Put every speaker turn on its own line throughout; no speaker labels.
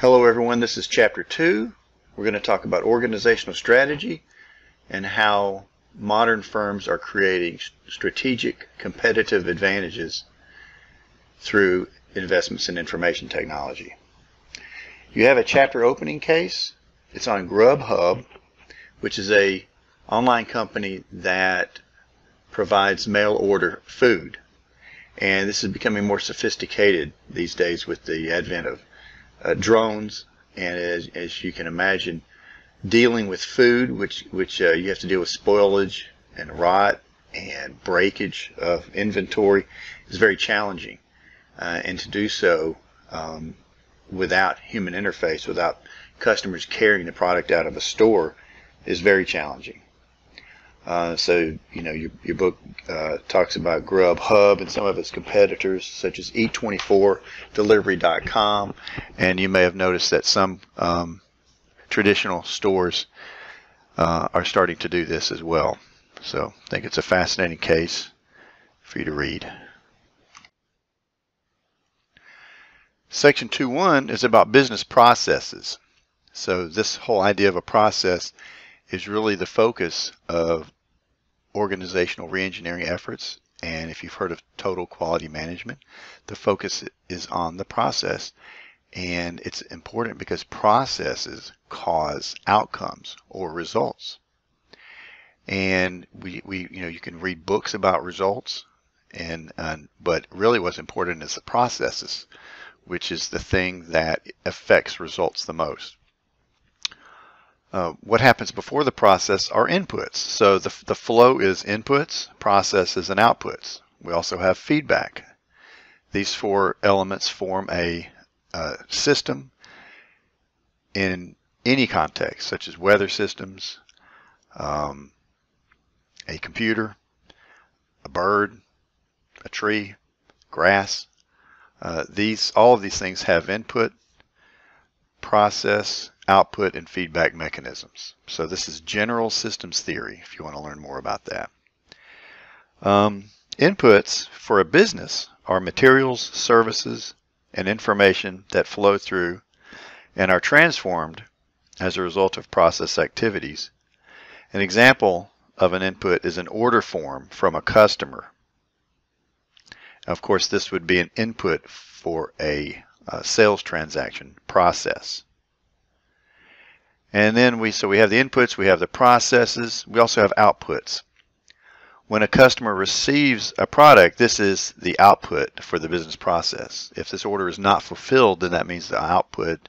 Hello everyone, this is chapter 2. We're going to talk about organizational strategy and how modern firms are creating strategic competitive advantages through investments in information technology. You have a chapter opening case. It's on Grubhub, which is a online company that provides mail order food. And this is becoming more sophisticated these days with the advent of uh, drones, and as, as you can imagine, dealing with food, which which uh, you have to deal with spoilage and rot and breakage of inventory, is very challenging, uh, and to do so um, without human interface, without customers carrying the product out of a store, is very challenging. Uh, so, you know, your, your book uh, talks about Grubhub and some of its competitors, such as Eat24, Delivery.com, and you may have noticed that some um, traditional stores uh, are starting to do this as well. So, I think it's a fascinating case for you to read. Section 2.1 is about business processes. So, this whole idea of a process is really the focus of organizational reengineering efforts. And if you've heard of total quality management, the focus is on the process. And it's important because processes cause outcomes or results. And we, we you know, you can read books about results, and, and but really what's important is the processes, which is the thing that affects results the most. Uh, what happens before the process are inputs. So the, the flow is inputs, processes, and outputs. We also have feedback. These four elements form a, a system in any context, such as weather systems, um, a computer, a bird, a tree, grass. Uh, these all of these things have input, process, output and feedback mechanisms. So this is general systems theory if you want to learn more about that. Um, inputs for a business are materials, services, and information that flow through and are transformed as a result of process activities. An example of an input is an order form from a customer. Of course, this would be an input for a, a sales transaction process. And then we, so we have the inputs, we have the processes, we also have outputs. When a customer receives a product, this is the output for the business process. If this order is not fulfilled, then that means the output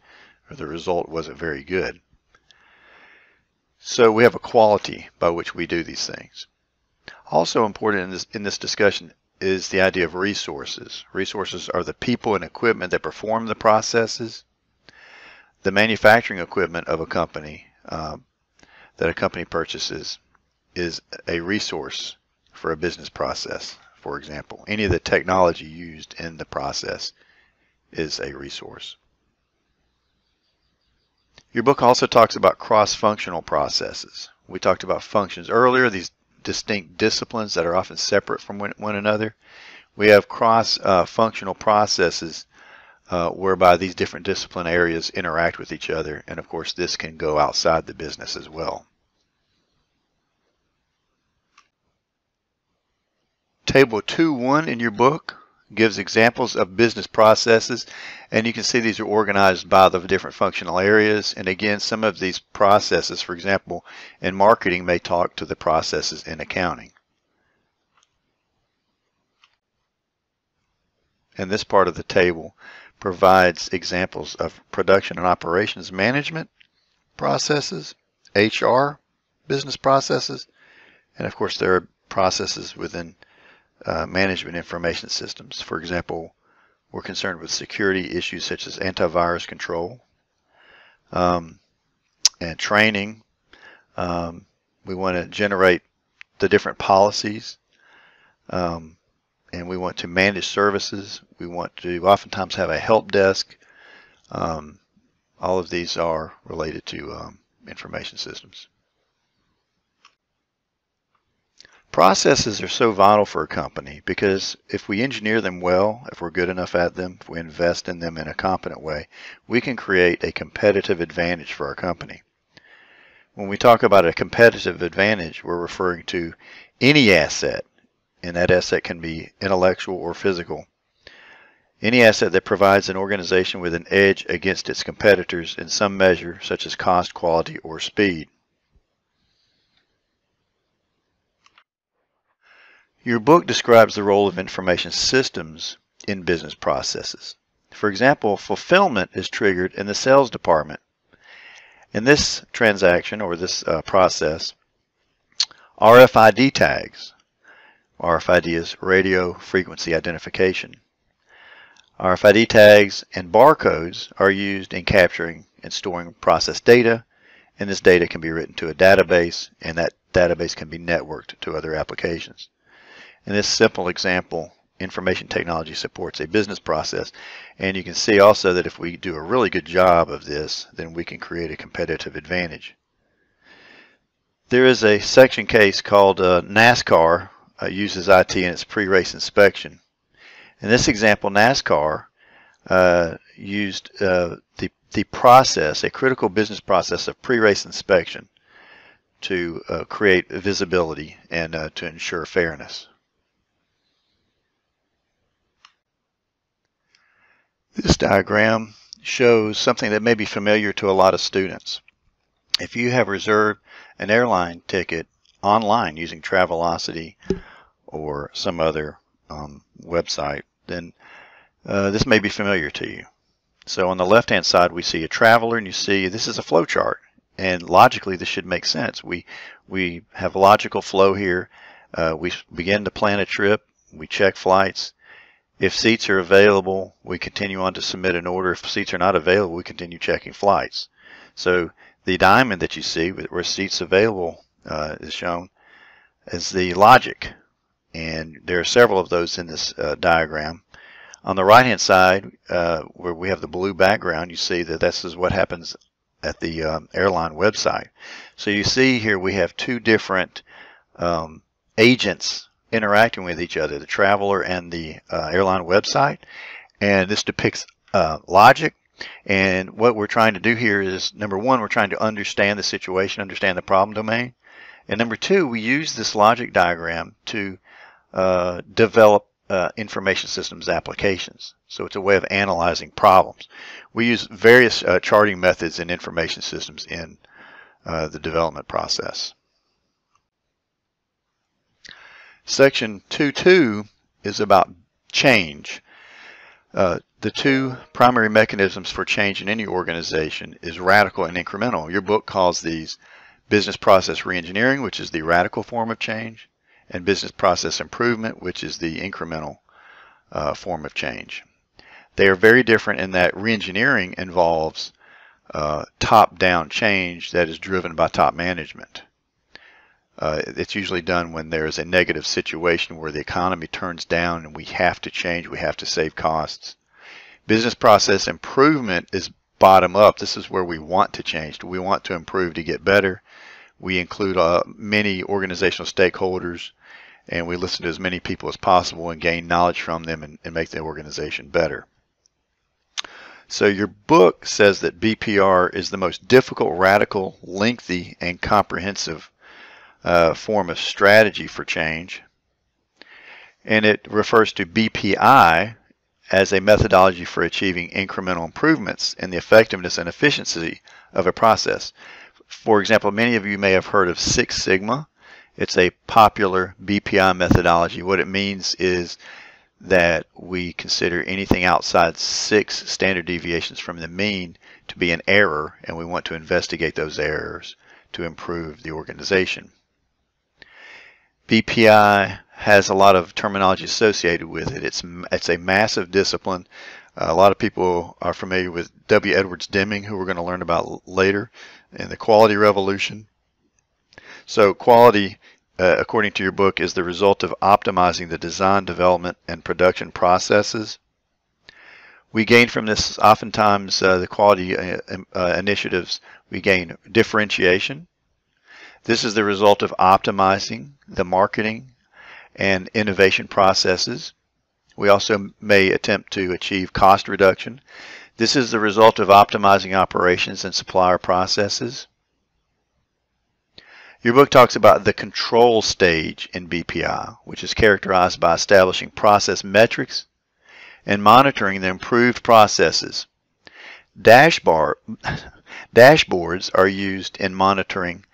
or the result wasn't very good. So we have a quality by which we do these things. Also important in this, in this discussion is the idea of resources. Resources are the people and equipment that perform the processes the manufacturing equipment of a company um, that a company purchases is a resource for a business process. For example, any of the technology used in the process is a resource. Your book also talks about cross-functional processes. We talked about functions earlier, these distinct disciplines that are often separate from one, another. We have cross-functional uh, processes uh, whereby these different discipline areas interact with each other. And of course, this can go outside the business as well. Table 2-1 in your book gives examples of business processes and you can see these are organized by the different functional areas and again some of these processes for example in marketing may talk to the processes in accounting. And this part of the table provides examples of production and operations management processes, HR business processes, and of course there are processes within uh, management information systems. For example, we're concerned with security issues such as antivirus control um, and training. Um, we want to generate the different policies um, and we want to manage services. We want to oftentimes have a help desk. Um, all of these are related to um, information systems. Processes are so vital for a company because if we engineer them well, if we're good enough at them, if we invest in them in a competent way, we can create a competitive advantage for our company. When we talk about a competitive advantage, we're referring to any asset, and that asset can be intellectual or physical. Any asset that provides an organization with an edge against its competitors in some measure, such as cost, quality, or speed. Your book describes the role of information systems in business processes. For example, fulfillment is triggered in the sales department. In this transaction or this uh, process, RFID tags, RFID is radio frequency identification. RFID tags and barcodes are used in capturing and storing process data, and this data can be written to a database, and that database can be networked to other applications. In this simple example, information technology supports a business process. And you can see also that if we do a really good job of this, then we can create a competitive advantage. There is a section case called uh, NASCAR uh, uses IT in its pre-race inspection. In this example, NASCAR uh, used uh, the, the process, a critical business process of pre-race inspection to uh, create visibility and uh, to ensure fairness. This diagram shows something that may be familiar to a lot of students. If you have reserved an airline ticket online using Travelocity or some other um, website, then uh, this may be familiar to you. So on the left hand side we see a traveler and you see this is a flow chart and logically this should make sense. We we have a logical flow here. Uh, we begin to plan a trip, we check flights, if seats are available, we continue on to submit an order. If seats are not available, we continue checking flights. So the diamond that you see where seats available uh, is shown is the logic. And there are several of those in this uh, diagram. On the right hand side, uh, where we have the blue background, you see that this is what happens at the um, airline website. So you see here we have two different um, agents interacting with each other, the traveler and the uh, airline website. And this depicts uh, logic. And what we're trying to do here is, number one, we're trying to understand the situation, understand the problem domain. And number two, we use this logic diagram to uh, develop uh, information systems applications. So it's a way of analyzing problems. We use various uh, charting methods in information systems in uh, the development process. Section 2.2 is about change. Uh, the two primary mechanisms for change in any organization is radical and incremental. Your book calls these business process reengineering, which is the radical form of change, and business process improvement, which is the incremental uh, form of change. They are very different in that reengineering involves uh, top-down change that is driven by top management. Uh, it's usually done when there's a negative situation where the economy turns down and we have to change, we have to save costs. Business process improvement is bottom up. This is where we want to change. We want to improve to get better. We include uh, many organizational stakeholders and we listen to as many people as possible and gain knowledge from them and, and make the organization better. So your book says that BPR is the most difficult, radical, lengthy, and comprehensive uh, form of strategy for change. And it refers to BPI as a methodology for achieving incremental improvements in the effectiveness and efficiency of a process. For example, many of you may have heard of Six Sigma. It's a popular BPI methodology. What it means is that we consider anything outside six standard deviations from the mean to be an error, and we want to investigate those errors to improve the organization. BPI has a lot of terminology associated with it. It's it's a massive discipline. A lot of people are familiar with W. Edwards Deming, who we're going to learn about later, and the quality revolution. So quality, uh, according to your book, is the result of optimizing the design, development, and production processes. We gain from this oftentimes uh, the quality uh, uh, initiatives, we gain differentiation, This is the result of optimizing the marketing and innovation processes. We also may attempt to achieve cost reduction. This is the result of optimizing operations and supplier processes. Your book talks about the control stage in BPI, which is characterized by establishing process metrics and monitoring the improved processes. Dashbar, dashboards are used in monitoring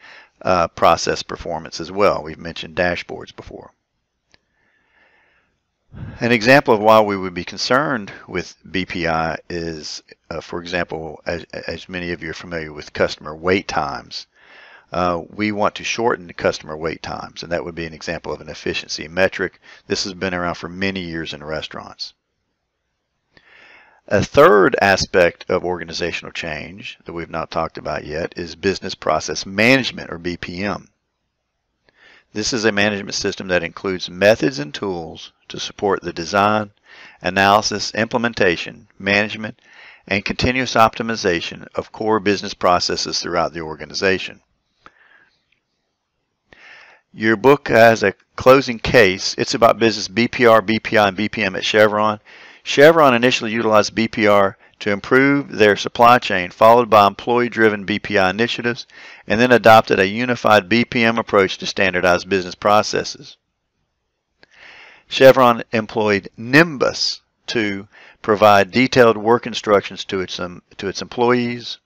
uh, process performance as well. We've mentioned dashboards before. An example of why we would be concerned with BPI is, uh, for example, as, as, many of you are familiar with customer wait times. Uh, we want to shorten customer wait times, and that would be an example of an efficiency metric. This has been around for many years in restaurants. A third aspect of organizational change that we've not talked about yet is business process management, or BPM. This is a management system that includes methods and tools to support the design, analysis, implementation, management, and continuous optimization of core business processes throughout the organization. Your book has a closing case. It's about business BPR, BPI, and BPM at Chevron. Chevron initially utilized BPR to improve their supply chain, followed by employee-driven BPI initiatives, and then adopted a unified BPM approach to standardize business processes. Chevron employed Nimbus to provide detailed work instructions to its, um, to its employees.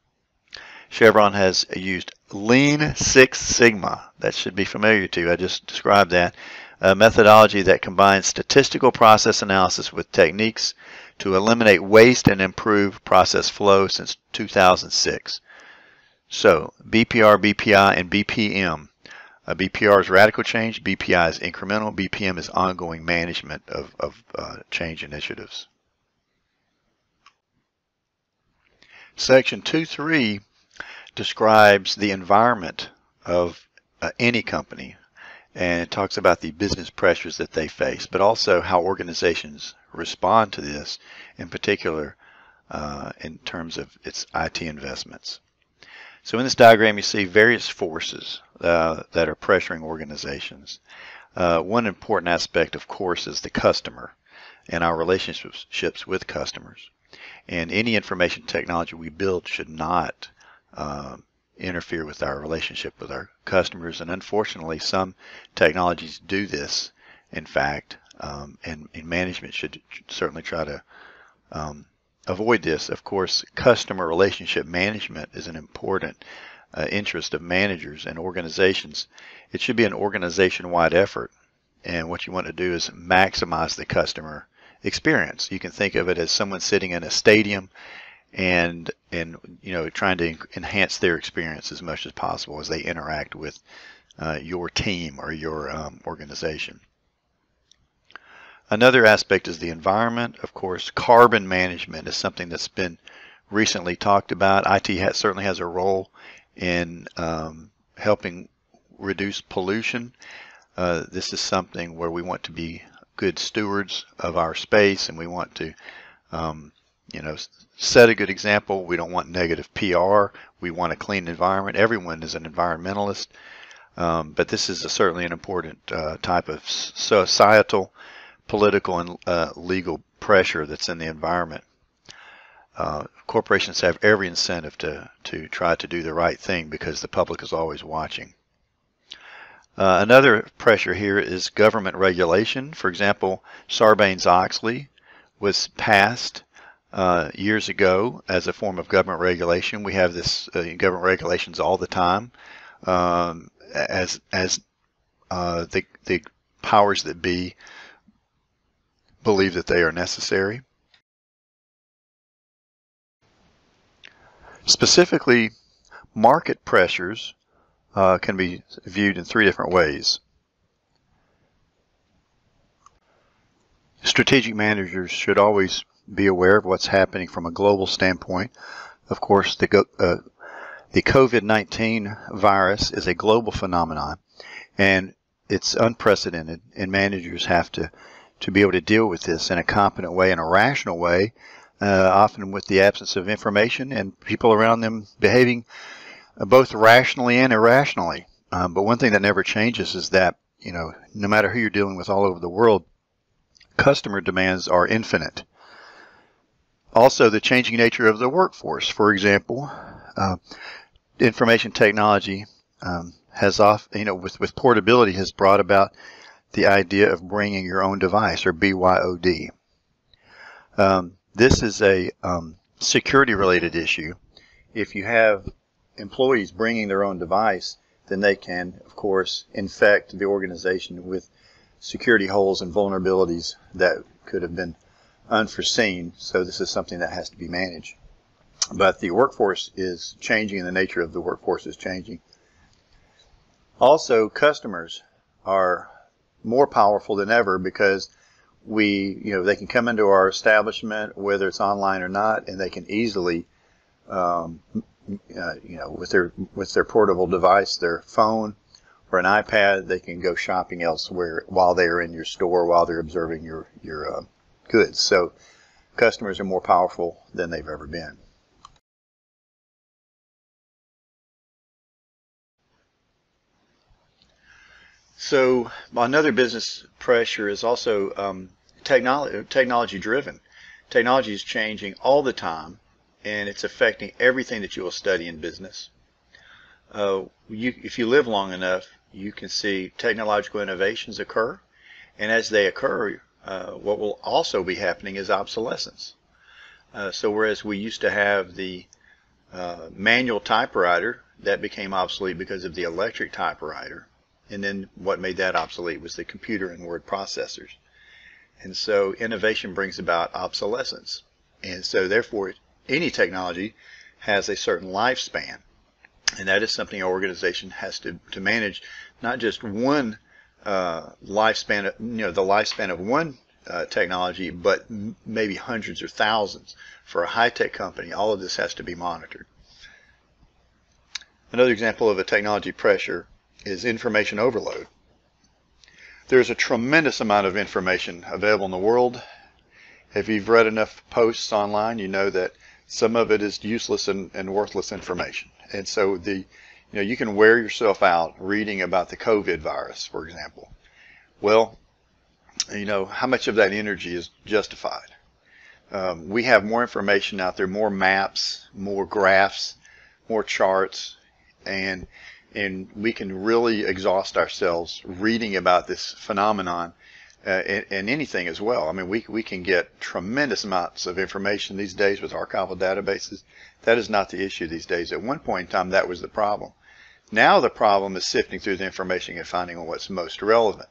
Chevron has used Lean Six Sigma. That should be familiar to you. I just described that. A methodology that combines statistical process analysis with techniques to eliminate waste and improve process flow since 2006. So BPR, BPI, and BPM. Uh, BPR is radical change, BPI is incremental, BPM is ongoing management of, of uh, change initiatives. Section 2.3 describes the environment of uh, any company and it talks about the business pressures that they face, but also how organizations respond to this, in particular uh, in terms of its IT investments. So in this diagram you see various forces uh, that are pressuring organizations. Uh, one important aspect of course is the customer and our relationships with customers. And any information technology we build should not um, interfere with our relationship with our customers. And unfortunately, some technologies do this, in fact, um, and, and, management should certainly try to um, avoid this. Of course, customer relationship management is an important uh, interest of managers and organizations. It should be an organization-wide effort. And what you want to do is maximize the customer experience. You can think of it as someone sitting in a stadium and and you know trying to enhance their experience as much as possible as they interact with uh, your team or your um, organization. Another aspect is the environment. Of course, carbon management is something that's been recently talked about. IT certainly has a role in um, helping reduce pollution. Uh, this is something where we want to be good stewards of our space and we want to um, you know, set a good example. We don't want negative PR. We want a clean environment. Everyone is an environmentalist. Um, but this is a, certainly an important uh, type of societal, political, and uh, legal pressure that's in the environment. Uh, corporations have every incentive to, to try to do the right thing because the public is always watching. Uh, another pressure here is government regulation. For example, Sarbanes-Oxley was passed uh, years ago as a form of government regulation. We have this uh, government regulations all the time um, as as uh, the the powers that be believe that they are necessary. Specifically, market pressures uh, can be viewed in three different ways. Strategic managers should always be aware of what's happening from a global standpoint. Of course, the, uh, the COVID-19 virus is a global phenomenon and it's unprecedented and managers have to, to be able to deal with this in a competent way, in a rational way, uh, often with the absence of information and people around them behaving both rationally and irrationally.
Um, but one thing that never changes is that, you know, no matter who you're dealing with all over the world, customer demands are infinite. Also, the changing nature of the workforce. For example, uh, information technology um, has off, you know, with, with portability has brought about the idea of bringing your own device or BYOD. Um, this is a um, security related issue. If you have employees bringing their own device, then they can, of course, infect the organization with security holes and vulnerabilities that could have been unforeseen. So this is something that has to be managed. But the workforce is changing and the nature of the workforce is changing. Also, customers are more powerful than ever because we, you know, they can come into our establishment, whether it's online or not, and they can easily, um, uh, you know, with their with their portable device, their phone or an iPad, they can go shopping elsewhere while they are in your store, while they're observing your your uh, goods. So, customers are more powerful than they've ever been. So another business pressure is also um, technology technology driven. Technology is changing all the time, and it's affecting everything that you will study in business. Uh, you, if you live long enough, you can see technological innovations occur, and as they occur, uh, what will also be happening is obsolescence. Uh, so whereas we used to have the uh, manual typewriter that became obsolete because of the electric typewriter, and then what made that obsolete was the computer and word processors. And so innovation brings about obsolescence. And so therefore, any technology has a certain lifespan. And that is something our organization has to, to manage, not just one uh, lifespan, of, you know, the lifespan of one uh, technology, but maybe hundreds or thousands. For a high-tech company, all of this has to be monitored. Another example of a technology pressure is information overload. There's a tremendous amount of information available in the world. If you've read enough posts online, you know that some of it is useless and, and worthless information. And so the, you know, you can wear yourself out reading about the COVID virus, for example. Well, you know, how much of that energy is justified? Um, we have more information out there, more maps, more graphs, more charts, and and we can really exhaust ourselves reading about this phenomenon uh, and, and, anything as well. I mean, we, we can get tremendous amounts of information these days with archival databases. That is not the issue these days. At one point in time, that was the problem. Now the problem is sifting through the information and finding what's most relevant.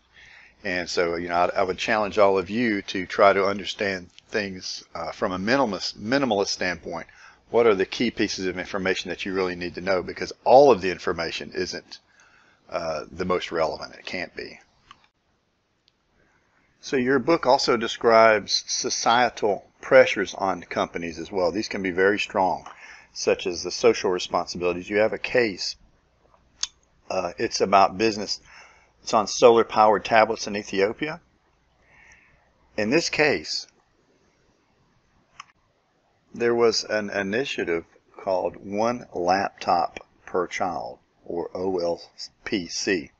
And so, you know, I, I would challenge all of you to try to understand things uh, from a minimalist, minimalist standpoint what are the key pieces of information that you really need to know because all of the information isn't uh, the most relevant. It can't be. So your book also describes societal pressures on companies as well. These can be very strong, such as the social responsibilities. You have a case. Uh, it's about business. It's on solar powered tablets in Ethiopia. In this case, there was an initiative called One Laptop Per Child, or OLPC.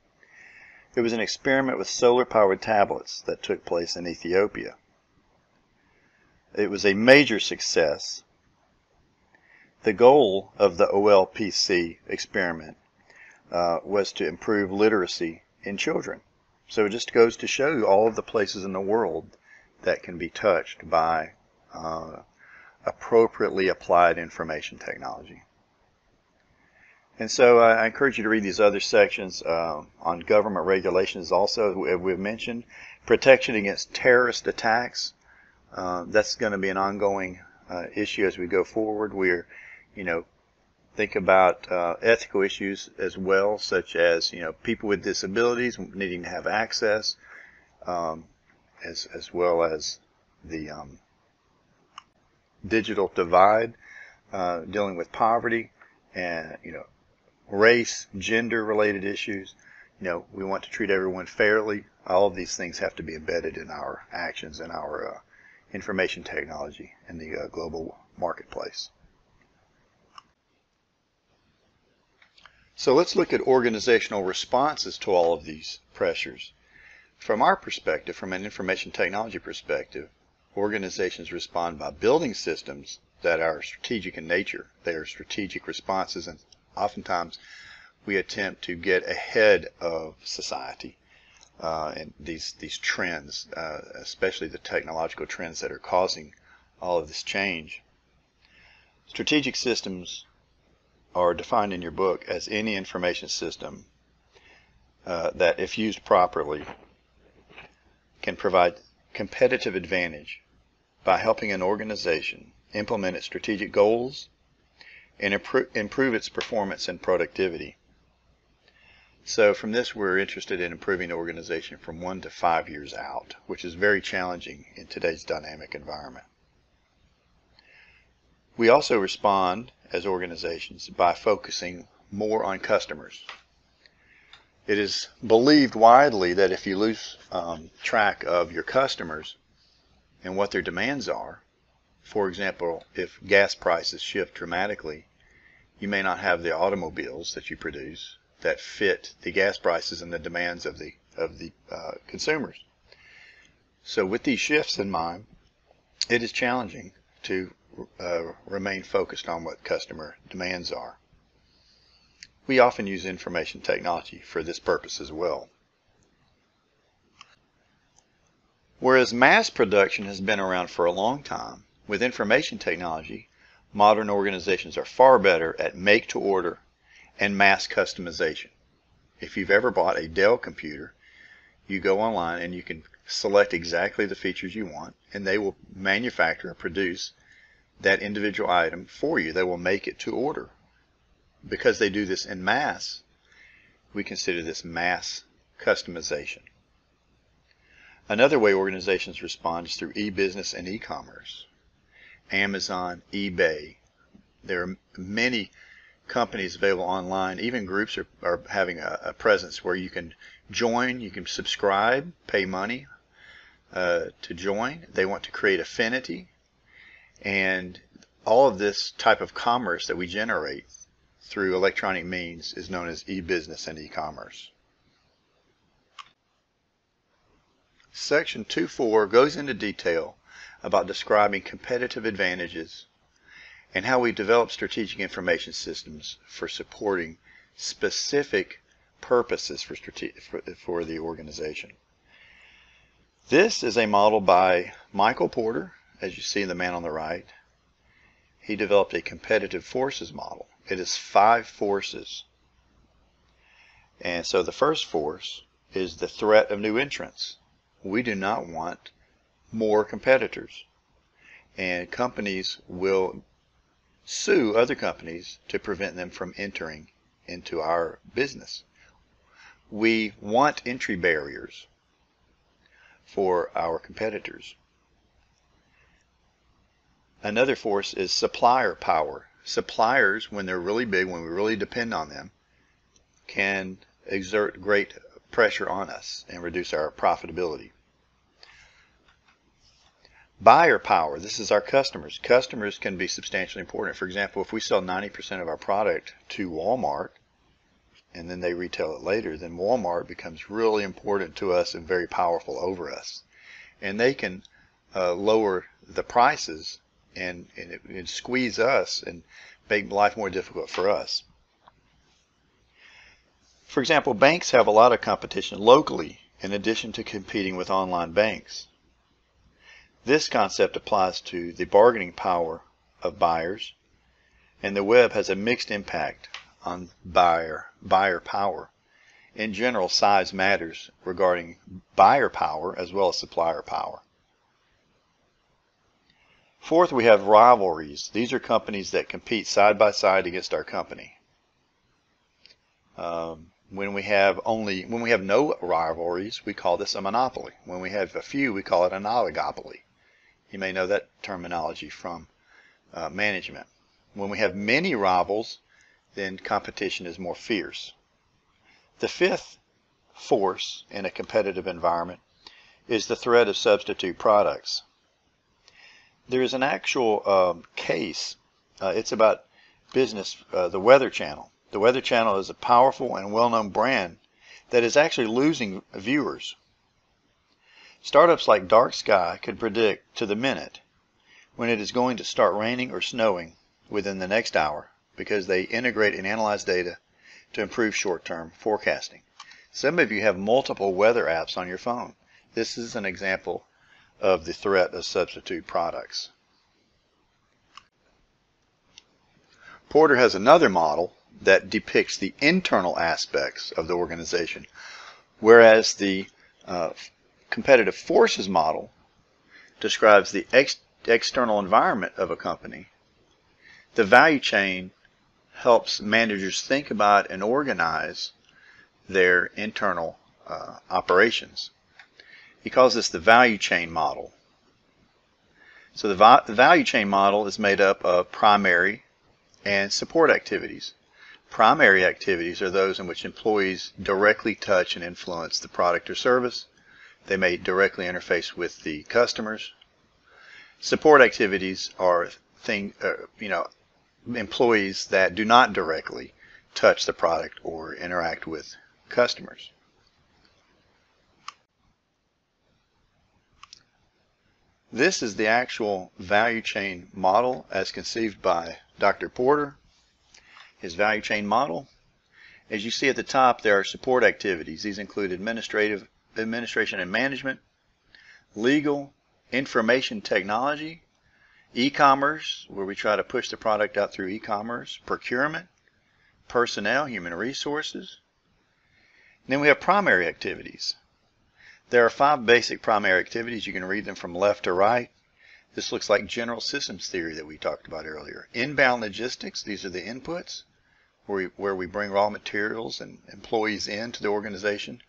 It was an experiment with solar powered tablets that took place in Ethiopia. It was a major success. The goal of the OLPC experiment uh, was to improve literacy in children. So it just goes to show you all of the places in the world that can be touched by uh, appropriately applied information technology. And so I encourage you to read these other sections uh, on government regulations also, as we've mentioned. Protection against terrorist attacks. Uh, that's going to be an ongoing uh, issue as we go forward. We're, you know, think about uh, ethical issues as well, such as, you know, people with disabilities needing to have access, um, as, as well as the um, digital divide, uh, dealing with poverty and, you know, race, gender related issues. You know, we want to treat everyone fairly. All of these things have to be embedded in our actions and our uh, information technology in the uh, global marketplace.
So let's look at organizational responses to all of these pressures. From our perspective, from an information technology perspective, organizations respond by building systems that are strategic in nature. They are strategic responses, and oftentimes we attempt to get ahead of society uh, and these these trends, uh, especially the technological trends that are causing all of this change. Strategic systems are defined in your book as any information system uh, that, if used properly, can provide competitive advantage by helping an organization implement its strategic goals and improve its performance and productivity. So from this, we're interested in improving the organization from one to five years out, which is very challenging in today's dynamic environment. We also respond as organizations by focusing more on customers. It is believed widely that if you lose um, track of your customers and what their demands are, for example, if gas prices shift dramatically, you may not have the automobiles that you produce that fit the gas prices and the demands of the of the uh, consumers. So with these shifts in mind, it is challenging to uh, remain focused on what customer demands are. We often use information technology for this purpose as well. Whereas mass production has been around for a long time, with information technology, modern organizations are far better at make to order and mass customization. If you've ever bought a Dell computer, you go online and you can select exactly the features you want and they will manufacture and produce that individual item for you. They will make it to order. Because they do this in mass, we consider this mass customization. Another way organizations respond is through e-business and e-commerce. Amazon, eBay. There are many companies available online. Even groups are, are having a, a presence where you can join, you can subscribe, pay money uh, to join. They want to create affinity. And all of this type of commerce that we generate through electronic means is known as e-business and e-commerce. Section 2.4 goes into detail about describing competitive advantages and how we develop strategic information systems for supporting specific purposes for, for, for the organization. This is a model by Michael Porter, as you see the man on the right. He developed a competitive forces model. It is five forces. And so the first force is the threat of new entrants. We do not want more competitors. And companies will sue other companies to prevent them from entering into our business. We want entry barriers for our competitors. Another force is supplier power. Suppliers, when they're really big, when we really depend on them, can exert great pressure on us and reduce our profitability. Buyer power, this is our customers. Customers can be substantially important. For example, if we sell 90% of our product to Walmart and then they retail it later, then Walmart becomes really important to us and very powerful over us. And they can uh, lower the prices and, and, it, squeeze us and make life more difficult for us. For example, banks have a lot of competition locally in addition to competing with online banks. This concept applies to the bargaining power of buyers, and the web has a mixed impact on buyer, buyer power. In general, size matters regarding buyer power as well as supplier power. Fourth, we have rivalries. These are companies that compete side by side against our company. Um, when we have only when we have no rivalries, we call this a monopoly. When we have a few, we call it an oligopoly. You may know that terminology from uh, management. When we have many rivals, then competition is more fierce. The fifth force in a competitive environment is the threat of substitute products. There is an actual um, case. Uh, it's about business, uh, the Weather Channel.
The Weather Channel is a powerful and well-known brand that is actually losing viewers. Startups like Dark Sky could predict to the minute when it is going to start raining or snowing within the next hour because they integrate and analyze data to improve short-term forecasting. Some of you have multiple weather apps on your phone. This is an example of the threat of substitute products. Porter has another model that depicts the internal aspects of the organization, whereas the uh, competitive forces model describes the ex external environment of a company. The value chain helps managers think about and organize their internal uh, operations. He calls this the value chain model. So the, the value chain model is made up of primary and support activities. Primary activities are those in which employees directly touch and influence the product or service. They may directly interface with the customers. Support activities are thing, uh, you know, employees that do not directly touch the product or interact with customers. This is the actual value chain model as conceived by Dr. Porter. His value chain model. As you see at the top, there are support activities. These include administrative administration and management, legal, information technology, e-commerce, where we try to push the product out through e-commerce, procurement, personnel, human resources. And then we have primary activities. There are five basic primary activities. You can read them from left to right. This looks like general systems theory that we talked about earlier. Inbound logistics, these are the inputs where we, where we bring raw materials and employees into the organization.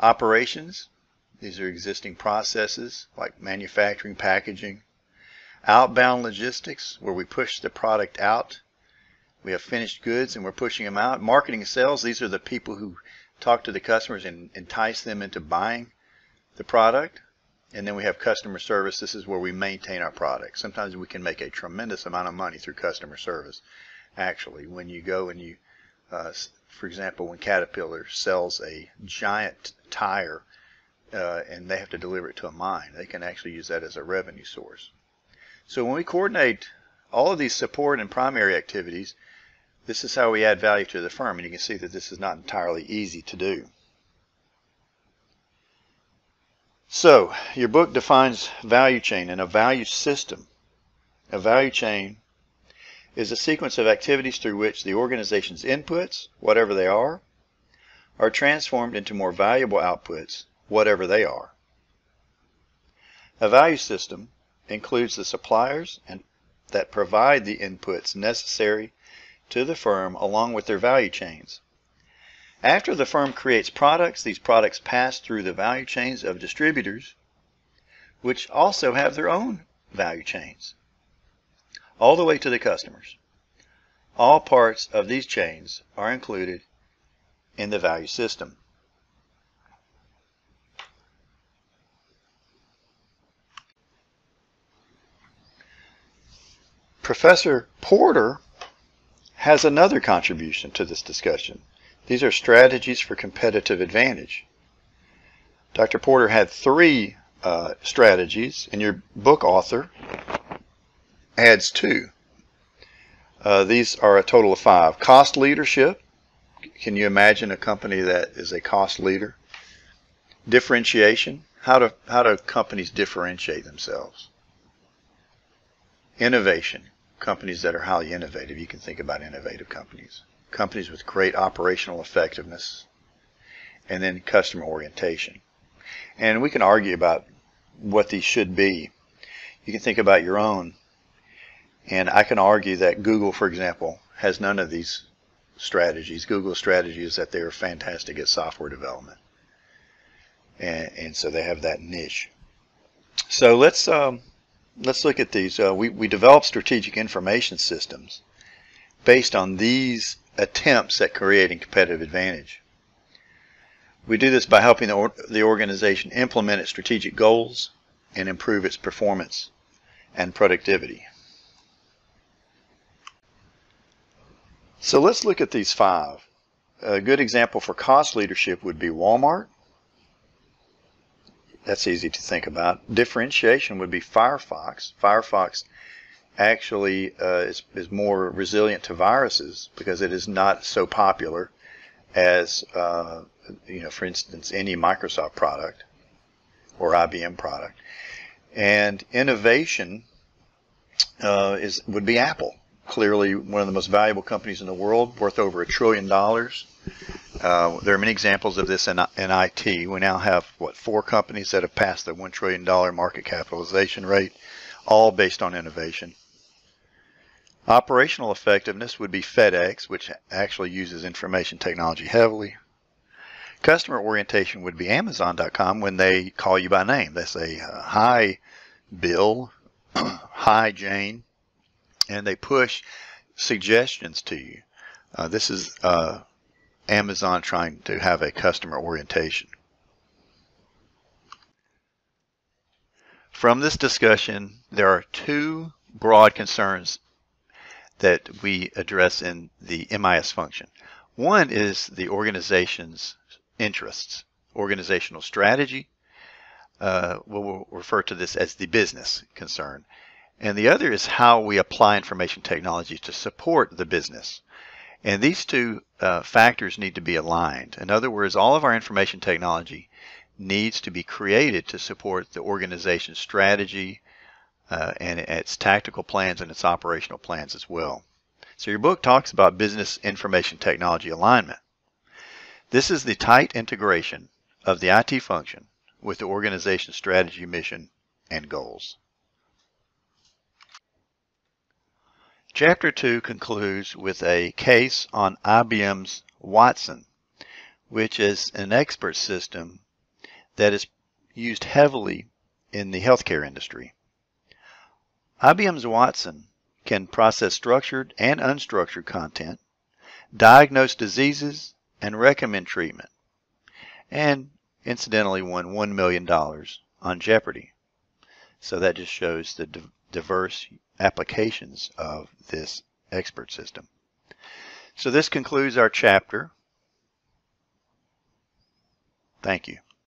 Operations, these are existing processes like manufacturing, packaging, Outbound logistics, where we push the product out. We have finished goods and we're pushing them out. Marketing sales, these are the people who talk to the customers and entice them into buying the product. And then we have customer service. This is where we maintain our product. Sometimes we can make a tremendous amount of money through customer service. Actually, when you go and you, uh, for example, when Caterpillar sells a giant tire uh, and they have to deliver it to a mine, they can actually use that as a revenue source. So when we coordinate all of these support and primary activities, this is how we add value to the firm. And you can see that this is not entirely easy to do. So your book defines value chain and a value system. A value chain is a sequence of activities through which the organization's inputs, whatever they are, are transformed into more valuable outputs, whatever they are. A value system includes the suppliers and that provide the inputs necessary to the firm along with their value chains. After the firm creates products, these products pass through the value chains of distributors, which also have their own value chains, all the way to the customers. All parts of these chains are included in the value system. Professor Porter has another contribution to this discussion. These are strategies for competitive advantage. Dr. Porter had three uh, strategies, and your book author adds two. Uh, these are a total of five. Cost leadership. Can you imagine a company that is a cost leader? Differentiation. How do, how do companies differentiate themselves? Innovation companies that are highly innovative. You can think about innovative companies. Companies with great operational effectiveness. And then customer orientation. And we can argue about what these should be. You can think about your own. And I can argue that Google, for example, has none of these strategies. Google's strategy is that they are fantastic at software development. And, and so they have that niche. So let's um, let's look at these. Uh, we, we develop strategic information systems based on these attempts at creating competitive advantage. We do this by helping the, or, the organization implement its strategic goals and improve its performance and productivity.
So let's look at these five. A good example for cost leadership would be Walmart. That's easy to think about. Differentiation would be Firefox. Firefox actually uh, is, is more resilient to viruses because it is not so popular as, uh, you know, for instance, any Microsoft product or IBM product. And innovation uh, is would be Apple. Clearly, one of the most valuable companies in the world, worth over a trillion dollars. Uh, there are many examples of this in, in IT. We now have what four companies that have passed the one trillion dollar market capitalization rate, all based on innovation. Operational effectiveness would be FedEx, which actually uses information technology heavily. Customer orientation would be Amazon.com when they call you by name. They say, uh, Hi, Bill. Hi, Jane. And they push suggestions to you. Uh, this is uh, Amazon trying to have a customer orientation. From this discussion, there are two broad concerns that we address in the MIS function. One is the organization's interests, organizational strategy. Uh, we'll refer to this as the business concern. And the other is how we apply information technology to support the business. And these two uh, factors need to be aligned. In other words, all of our information technology needs to be created to support the organization's strategy uh, and its tactical plans and its operational plans as well. So your book talks about business information technology alignment. This is the tight integration of the IT function with the organization's strategy, mission, and goals. Chapter 2 concludes with a case on IBM's Watson, which is an expert system that is used heavily in the healthcare industry. IBM's Watson can process structured and unstructured content, diagnose diseases, and recommend treatment. And incidentally won $1 million on Jeopardy. So that just shows the diverse applications of this expert system. So this concludes our chapter. Thank you.